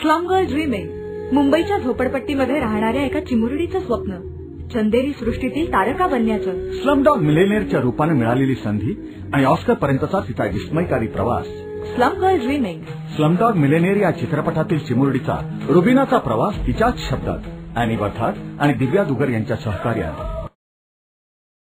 Slum girl dreaming मुंबईच्या झोपडपट्टीमध्ये राहणाऱ्या एका चिमुरडीचं स्वप्न. चंदेरी सृष्टीतील तारका बनण्याचं. स्लमडॉग मिलेनियरच्या रूपाने मिळालेली संधी आणि ऑस्कर पर्यंतचा तिचा विस्मयकारी प्रवास. Slum girl dreaming slumdog millionaire या चित्रपटातील चिमुरडीचा रुबिनाचा प्रवास तिच्याच शब्दात अॅनी बर्थाट आणि दिव्या दुगर यांच्या सहकार्यात.